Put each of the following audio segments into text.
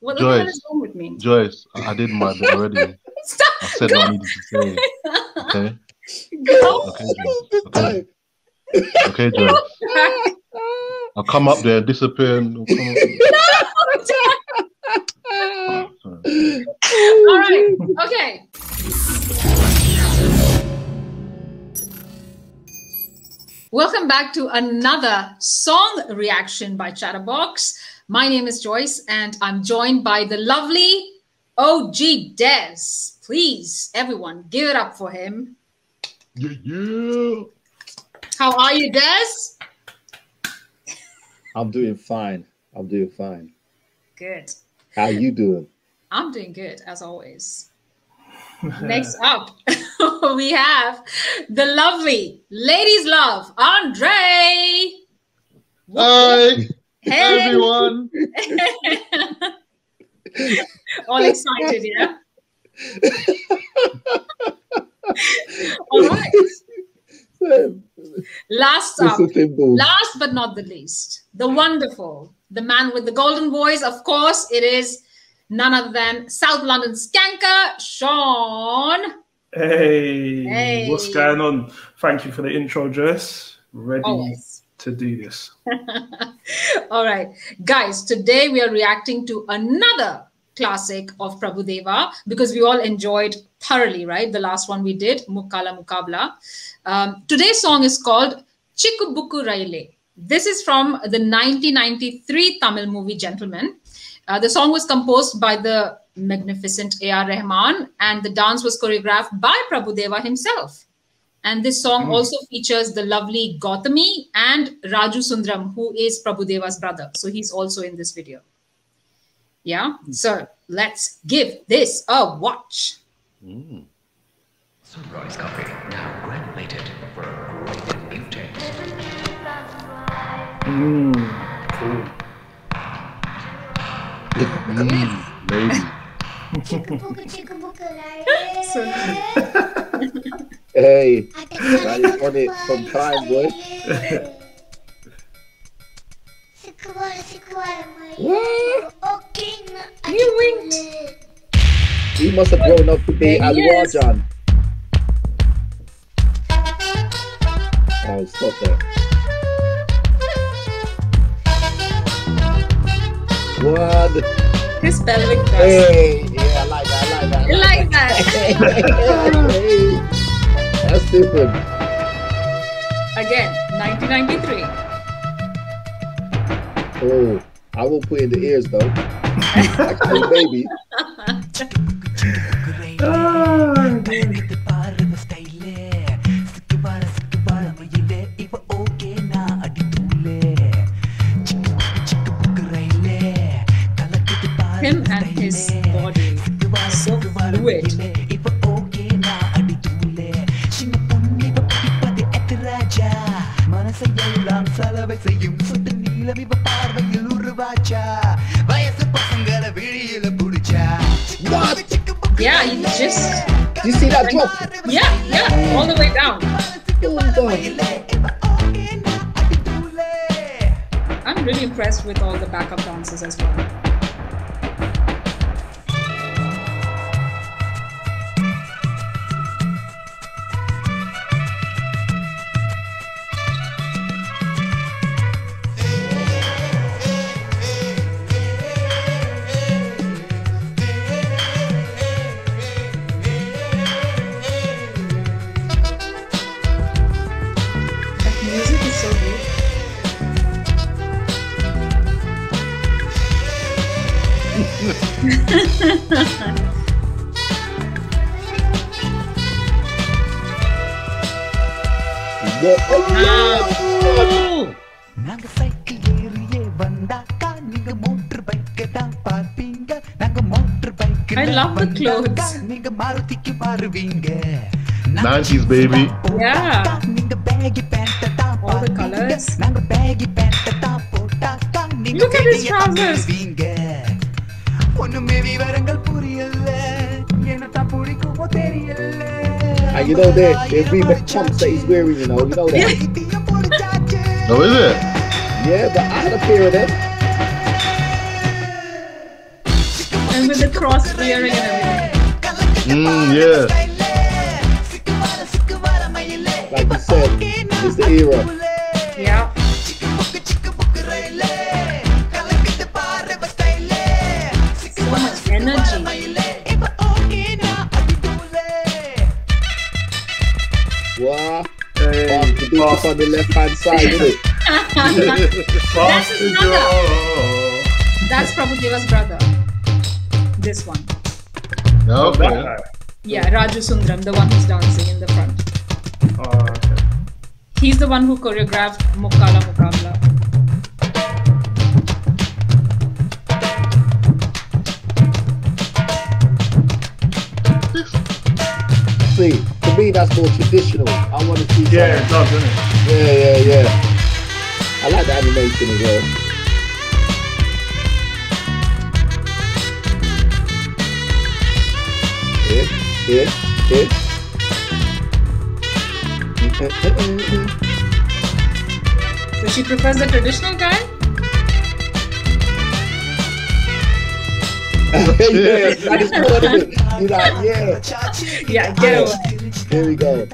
What Joyce. the hell is wrong with me? Joyce, I I did my bit already. Stop. I said what I needed to say. Okay. Go. Okay, Joyce. Okay, okay Joyce. I'll come up there, disappear. And I'll come up- Sorry. All right. Okay. Welcome back to another song reaction by Chatterbox. My name is Joyce, and I'm joined by the lovely OG Des. Please, everyone, give it up for him. Yeah, yeah. How are you, Des? I'm doing fine. I'm doing fine. Good. How you doing? I'm doing good as always. Next up, we have the lovely ladies love Andre. Hi, Hey, everyone. all excited, yeah. all right. Last up, last but not the least, the wonderful, the man with the golden voice. Of course, it is none other than South London skanker Sean. Hey, Hey. what's going on? Thank you for the intro, Jess. Ready Always. To do this. All right, guys, today we are reacting to another classic of Prabhudeva because we all enjoyed thoroughly, right? The last one we did, Mukkala Mukkabla. Um, today's song is called Chikku Bukku Rayile. This is from the 1993 Tamil movie Gentleman. Uh, the song was composed by the magnificent A.R. Rahman and the dance was choreographed by Prabhudeva himself. And this song also features the lovely Gouthami and Raju Sundaram, who is Prabhudeva's brother. So he's also in this video. Yeah. So let's give this a watch. Mm. Sunrise coffee, now granulated for a great and new taste. Mm, cool. Lady. So, Hey, that is on it from time, boy. What? You winked. He must have grown up to be There Al he is. Rajan. Oh, stop that. What? His pelvic thrust. Hey, yeah, I like that. I like that. You like that? Hey, That's different. Again, 1993. Oh, I will put in the ears though. Actually, baby. Just, You see that drop? yeah, yeah, all the way down. Oh I'm really impressed with all the backup dancers as well. ஏறியே வந்தாக்கா நீங்க motor பைக்கை தான் பார்ப்பீங்க நாங்க motor bike I love the clothes. நீங்க மாருதிக்கு மாறுவீங்க 90s baby. Yeah. நீங்க baggy pant தான் All the பார்ப்பீங்க. colours. நாங்க பேகி பேண்ட் தான் போட்டாக்கா நீங்க Look at his வெளிய தான் trousers. வருவீங்க ஒண்ணுமே விவரங்கள் புரியல என்ன தான் பிடிக்குமோ தெரியல And you know they they Reebok pumps that he's wearing, you know, you know that. பைத்தியம் பிடிச்சாச்சு. Oh, is it? Yeah, but I had a pair of them. And with the cross rearing and everything. Mm, yeah. Like you said, it's the era. Yeah. So much energy. Wow. Hey, the beat on the left hand side, isn't it? Fast That's as another. you That's Prabhudeva's brother. This one. Yeah, are. okay. That guy. Yeah, Raju Sundaram, the one who's dancing in the front. Oh, okay. He's the one who choreographed Mukkala Mukkabla. See, to me, that's more traditional. I want to see. Yeah, it does, doesn't it? yeah, yeah, yeah. I like the animation as well. Yeah, yeah, yeah. So she prefers the traditional guy? yeah, that is part of it. You're like, yeah. Yeah, get over. Here we go.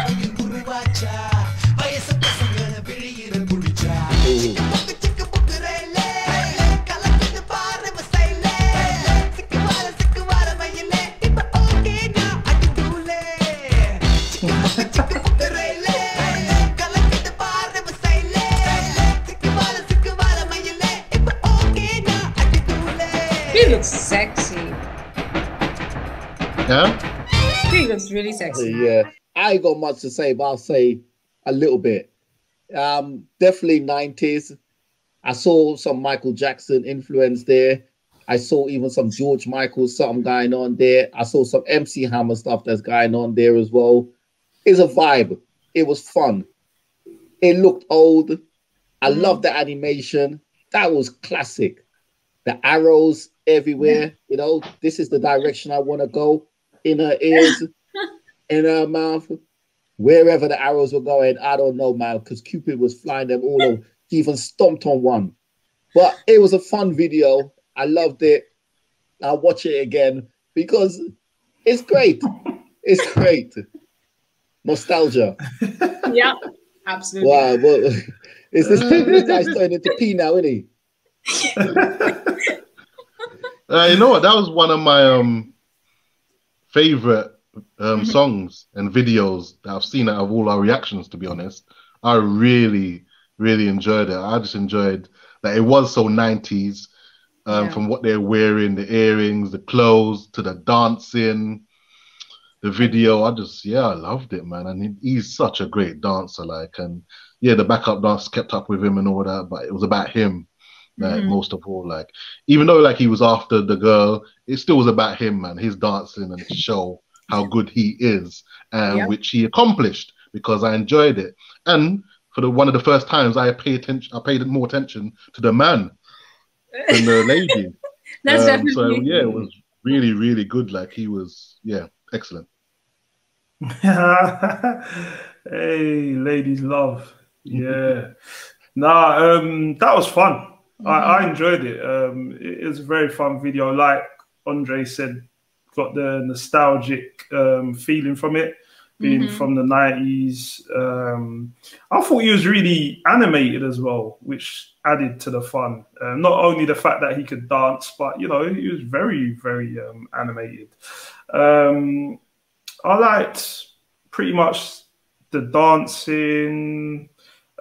Yeah? He looks really sexy. Yeah, I ain't got much to say, but I'll say a little bit. Um, definitely 90s. I saw some Michael Jackson influence there. I saw even some George Michael something going on there. I saw some MC Hammer stuff that's going on there as well. It's a vibe. It was fun. It looked old. I love the animation. That was classic. The arrows everywhere. You know, this is the direction I want to go. In her ears, in her mouth, wherever the arrows were going. I don't know, man, because Cupid was flying them all over. He even stomped on one. But it was a fun video. I loved it. I'll watch it again because it's great. It's great. Nostalgia. Yeah, absolutely. Wow. Well, is this, this guy's turning into P now, isn't he? Uh, you know what? That was one of my um favorite um songs and videos that I've seen out of all our reactions. To be honest, I really, really enjoyed it. I just enjoyed that it was so nineties. Um, Yeah. from what they're wearing, the earrings, the clothes, to the dancing, the video. I just, yeah, I loved it, man. And he's such a great dancer, like, and yeah, the backup dance kept up with him and all that, but it was about him, like Mhm. most of all. Like, even though like he was after the girl, it still was about him, man. His dancing and his show, how good he is, and Yeah. which he accomplished because I enjoyed it. And for the one of the first times, I pay attention, I paid more attention to the man than the lady. That's Um, definitely. so yeah, it was really, really good. Like he was, yeah, excellent. hey, ladies love. Yeah. nah, um, that was fun. I, I enjoyed it. Um, it, it was a very fun video. Like Andre said, got the nostalgic um, feeling from it, being Mhm. from the 90s. Um, I thought he was really animated as well, which added to the fun. Uh, not only the fact that he could dance, but you know, he was very, very um, animated. Um, I liked pretty much the dancing,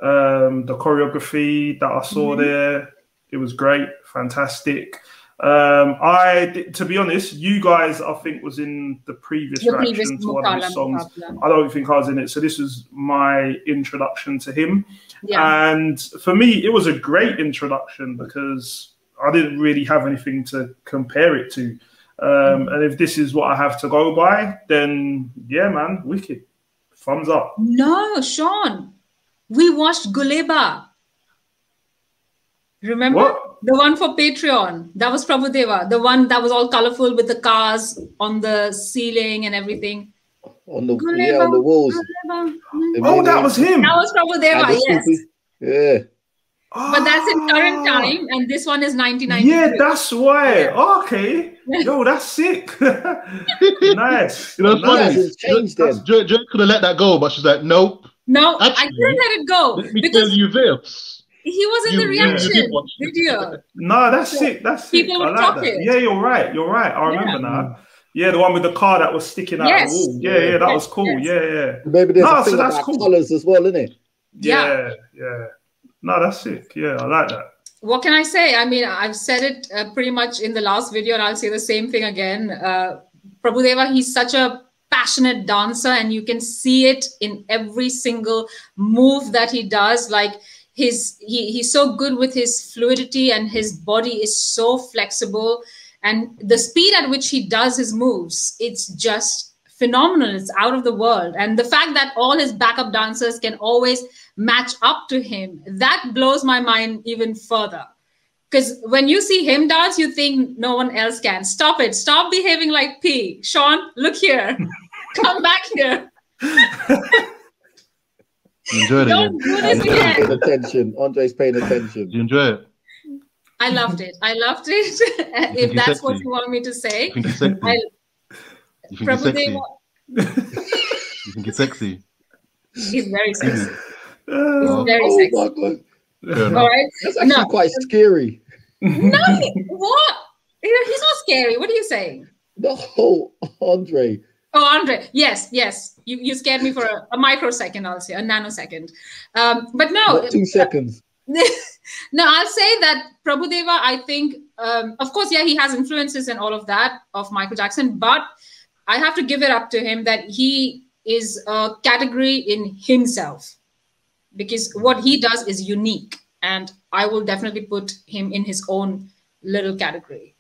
um, the choreography that I saw Mhm. there. It was great, fantastic. Um, I, to be honest, you guys, I think was in the previous The reaction previous to one of his songs. Mukkabla. I don't think I was in it, so this was my introduction to him. Yeah. And for me, it was a great introduction because I didn't really have anything to compare it to. Um, and if this is what I have to go by, then yeah, man, wicked. Thumbs up. No, Sean. We watched Guleba. Remember? What? The one for Patreon. That was Prabhudeva. The one that was all colorful with the cars on the ceiling and everything. On the Guleba, yeah, on the walls. Guleba. Oh, that was him. That was and Prabhudeva, yes. super- Yeah. But that's in current Ah. time, and this one is 1992. Yeah, that's why. Okay. Yo, that's sick. nice. You know, it's Yeah, funny. it's changed then. Joy, Joy could have let that go, but she's like, nope. no, I Actually, couldn't let it go Let me because tell you this. He was in You- the you- you reaction video. No, that's sick. That's sick. People I would like talk that. it. Yeah, you're right. You're right. I remember now. Yeah, the one with the car that was sticking out Yes. the wall. Yeah, yeah, that Yes, was cool. yes. Yeah, yeah. Maybe there's No, a so thing that's about cool. colors as well, isn't it? Yeah. Yeah, yeah. No, that's sick. Yeah, I like that. what can I say? I mean, I've said it uh, pretty much in the last video, and I'll say the same thing again. Uh, Prabhudeva, he's such a passionate dancer, and you can see it in every single move that he does. Like his, he, he's so good with his fluidity, and his mm-hmm. body is so flexible, and the speed at which he does his moves, it's just phenomenal. It's out of the world, and the fact that all his backup dancers can always match up to him that blows my mind even further. Because when you see him dance you think no one else can. Stop it. Stop behaving like p. Sean look here. Come back here You enjoyed it, don't do this again paying attention. Andre's paying attention. Did you enjoy it? i loved it i loved it if he's that's what you want me to say You think he's sexy? I, You think he's sexy? Prabhudeva, You think he's sexy? he's very sexy he's very Oh sexy my god, Fair all enough. right that's actually No. quite scary. no what he's not scary what are you saying The whole Andre. Oh, Andre, yes, yes. You you scared me for a, a microsecond, I'll say, a nanosecond. Um, but no, two seconds. no, I'll say that Prabhudeva, I think, um, of course, yeah, he has influences and all of that of Michael Jackson, but I have to give it up to him that he is a category in himself because what he does is unique. And I will definitely put him in his own little category,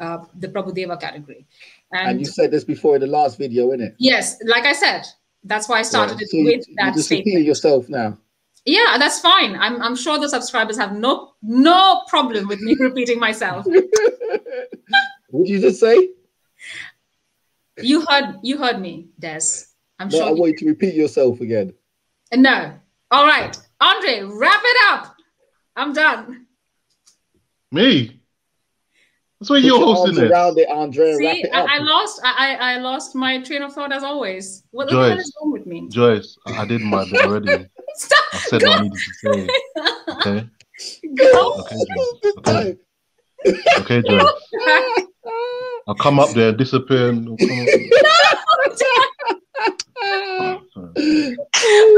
uh, the Prabhudeva category. And you said this before in the last video, innit? Yes, like I said, that's why I started So it with you that just statement. repeating yourself now. Yeah, that's fine. I'm I'm sure the subscribers have no no problem with me repeating myself. What did you just say? You heard you heard me, Des. I'm No, I sure. you- want you to repeat yourself again. no. All right, Andre, wrap it up. I'm done. Me? That's why you're hosting arms this. around it, Andre, See, it. I, I lost I, I I lost my train of thought as always. What the Joyce. hell is wrong with me? Joyce, I I did my bit already. Stop. I Stop. said what I needed to say. Okay? Go. Okay, Joyce. Okay, okay Joyce. I'll come up there, disappear, and I'll come up. Sorry.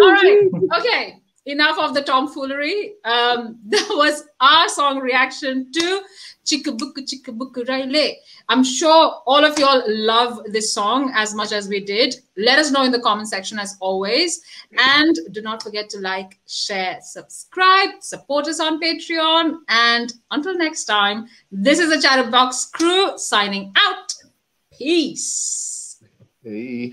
All right. Okay. Enough of the tomfoolery. Um, that was our song reaction to Chikabuku Chikabuku Raile. I'm sure all of y'all love this song as much as we did. Let us know in the comment section as always. And do not forget to like, share, subscribe, support us on Patreon. And until next time, this is the Chatterbox crew signing out. Peace. Hey.